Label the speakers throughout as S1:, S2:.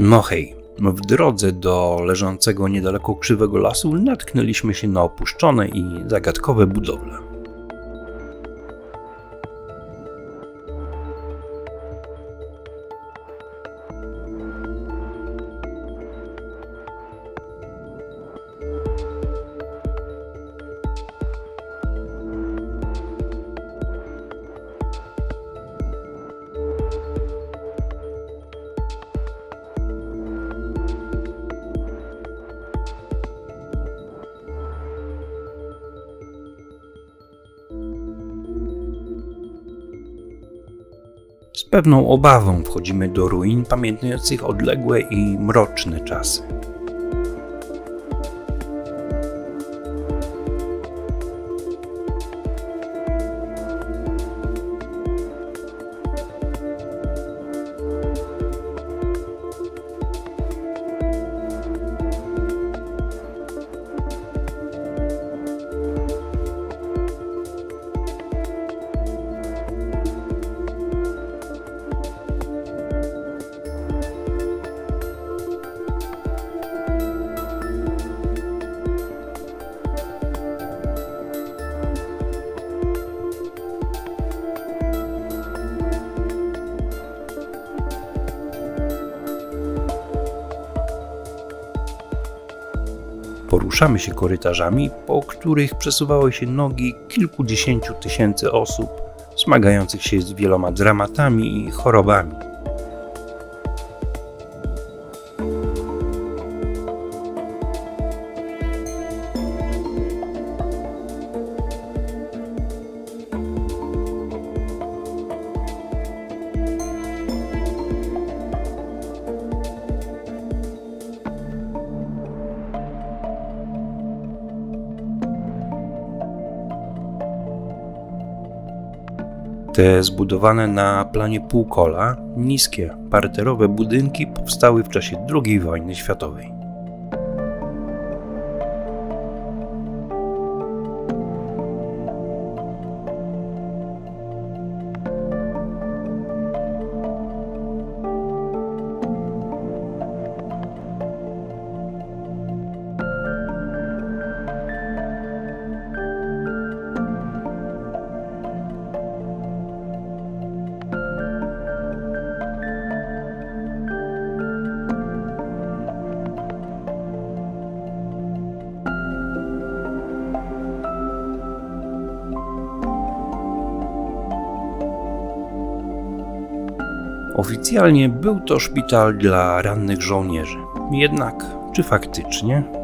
S1: No hej, w drodze do leżącego niedaleko krzywego lasu natknęliśmy się na opuszczone i zagadkowe budowle. Z pewną obawą wchodzimy do ruin pamiętających odległe i mroczne czasy. Poruszamy się korytarzami, po których przesuwały się nogi kilkudziesięciu tysięcy osób, zmagających się z wieloma dramatami i chorobami. Te zbudowane na planie półkola, niskie, parterowe budynki powstały w czasie II wojny światowej. Oficjalnie był to szpital dla rannych żołnierzy. Jednak, czy faktycznie?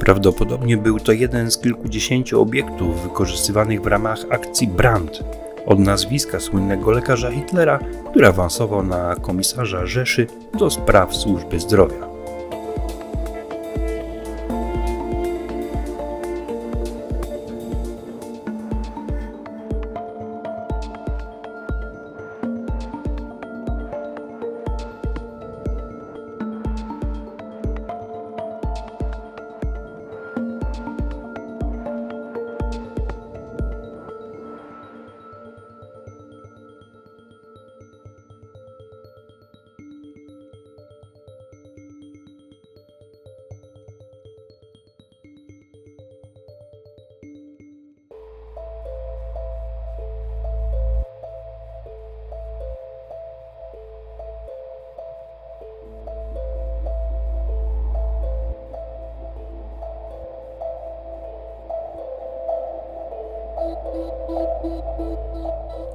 S1: Prawdopodobnie był to jeden z kilkudziesięciu obiektów wykorzystywanych w ramach akcji Brand od nazwiska słynnego lekarza Hitlera, który awansował na komisarza Rzeszy do spraw służby zdrowia.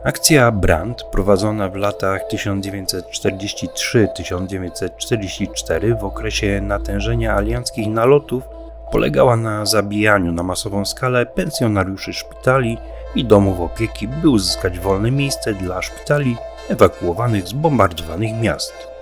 S1: Akcja Brand, prowadzona w latach 1943-1944 w okresie natężenia alianckich nalotów, polegała na zabijaniu na masową skalę pensjonariuszy szpitali i domów opieki, by uzyskać wolne miejsce dla szpitali ewakuowanych z bombardowanych miast.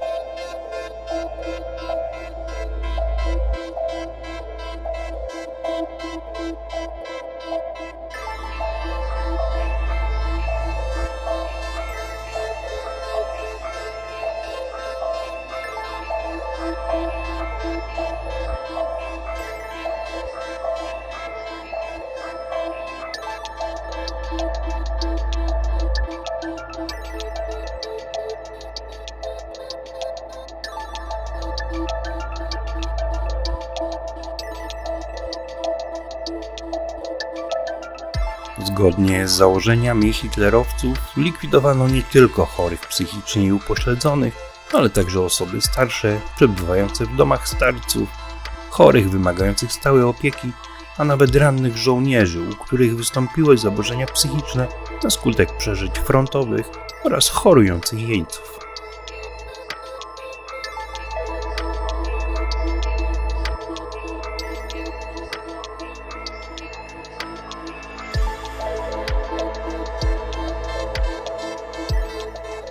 S1: Zgodnie z założeniami hitlerowców likwidowano nie tylko chorych psychicznie i upośledzonych, ale także osoby starsze, przebywające w domach starców, chorych wymagających stałej opieki, a nawet rannych żołnierzy, u których wystąpiły zaburzenia psychiczne na skutek przeżyć frontowych oraz chorujących jeńców.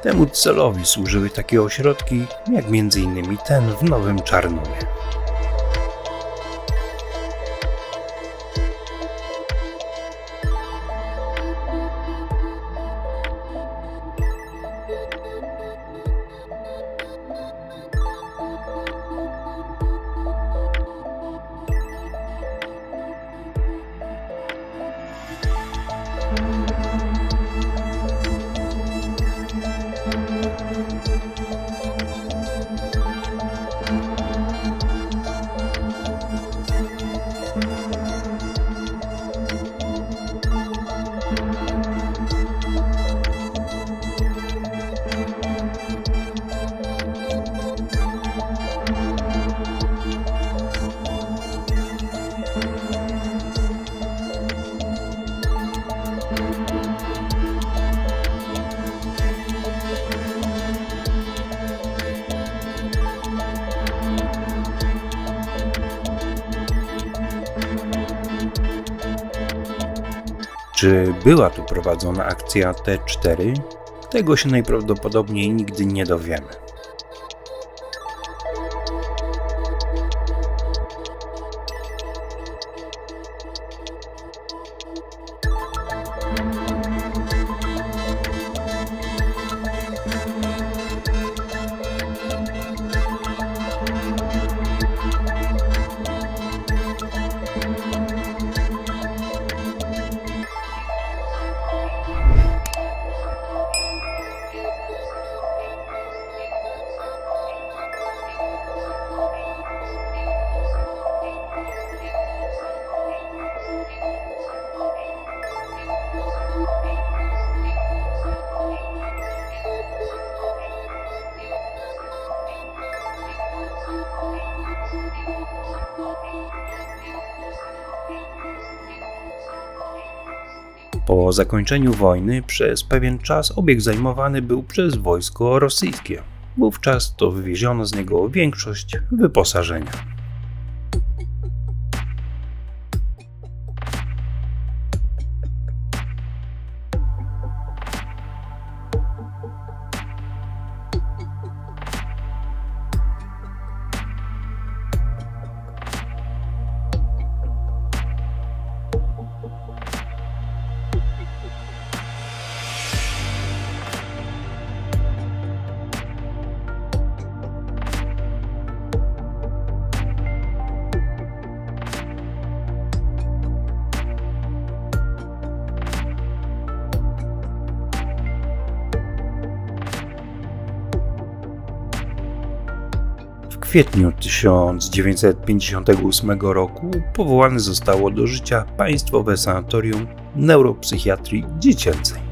S1: Temu celowi służyły takie ośrodki, jak m.in. ten w Nowym Czarnowie. Czy była tu prowadzona akcja T4? Tego się najprawdopodobniej nigdy nie dowiemy. Po zakończeniu wojny przez pewien czas obieg zajmowany był przez wojsko rosyjskie. Wówczas to wywieziono z niego większość wyposażenia. Kwietniu 1958 roku powołane zostało do życia Państwowe Sanatorium Neuropsychiatrii Dziecięcej.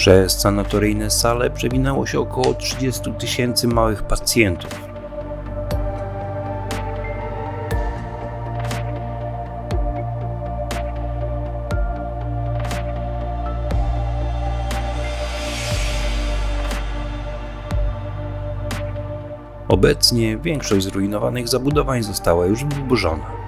S1: Przez sanatoryjne sale przewinęło się około 30 tysięcy małych pacjentów. Obecnie większość zrujnowanych zabudowań została już wyburzona.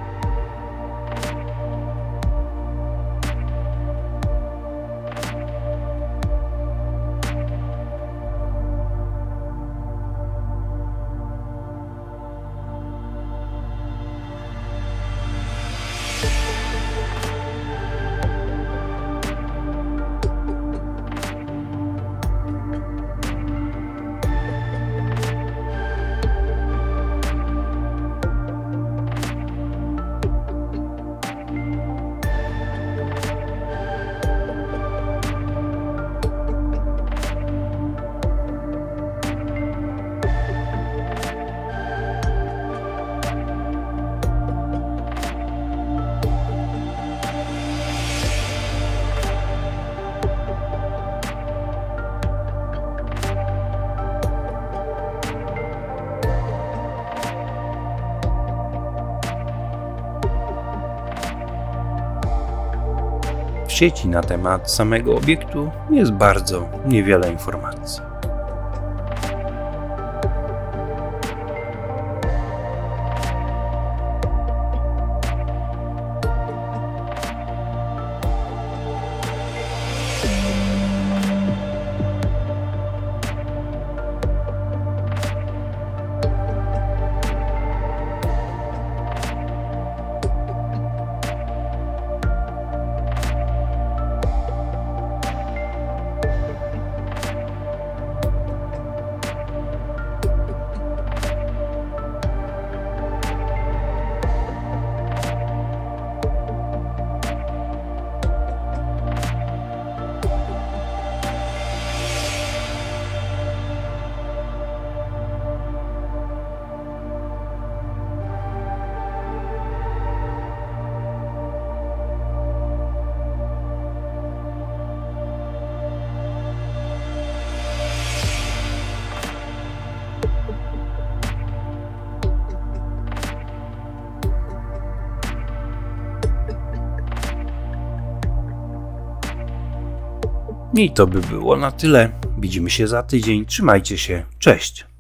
S1: Sieci na temat samego obiektu jest bardzo niewiele informacji. I to by było na tyle. Widzimy się za tydzień. Trzymajcie się. Cześć.